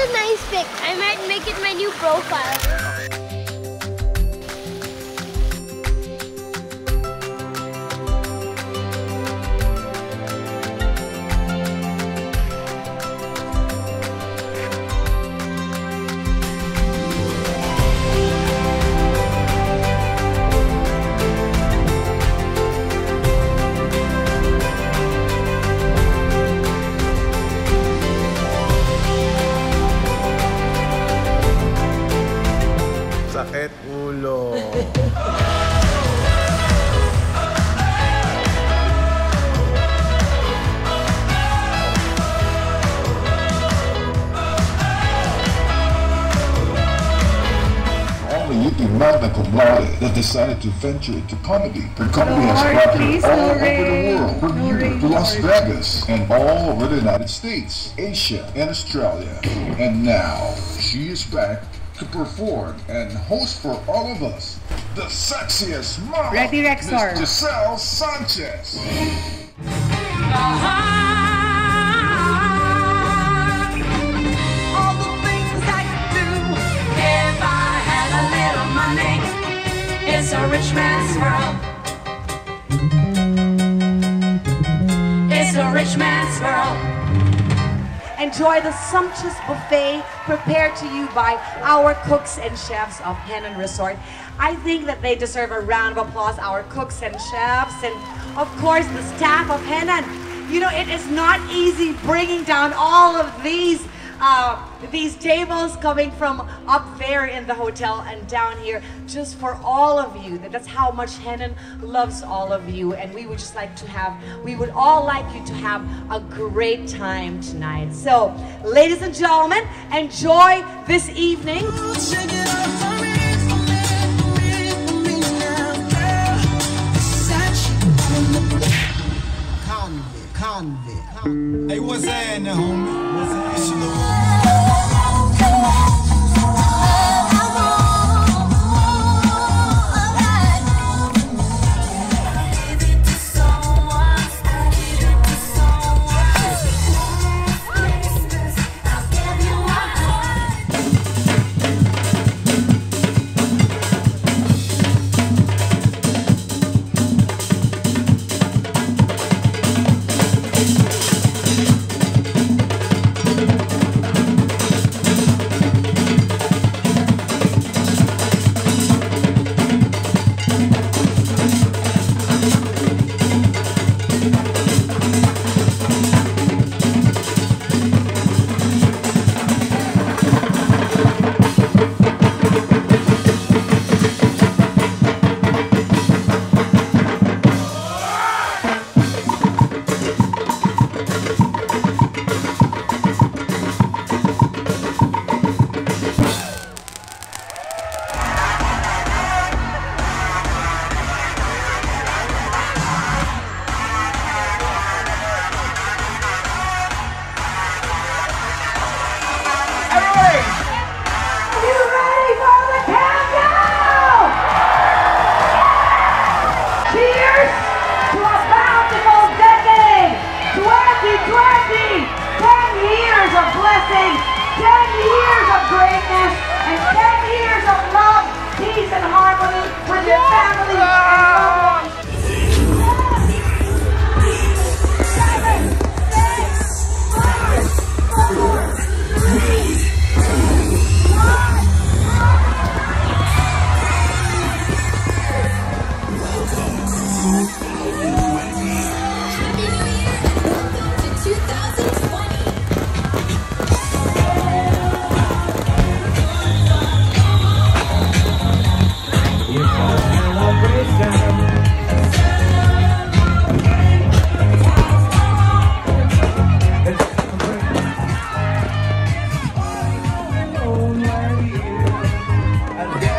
a nice pic. I might make it my new profile. Only looking magna cum laude that decided to venture into comedy. Her comedy has Lord, brought her all no over the world, from No Europe to Las Vegas, and all over the United States, Asia, and Australia. And now, she is back to perform and host for all of us, the sexiest mom, Ready, Rexor. Miss Giselle Sanchez. A rich man's. Enjoy the sumptuous buffet prepared to you by our cooks and chefs of Henann Resort. I think that they deserve a round of applause, our cooks and chefs, and of course the staff of Henann. You know, it is not easy bringing down all of these uh, these tables coming from up there in the hotel and down here just for all of you. That's how much Henann loves all of you. And we would just like to have, we would all like you to have a great time tonight. So, ladies and gentlemen, enjoy this evening. Convict, convict. Hey, what's happening, homie?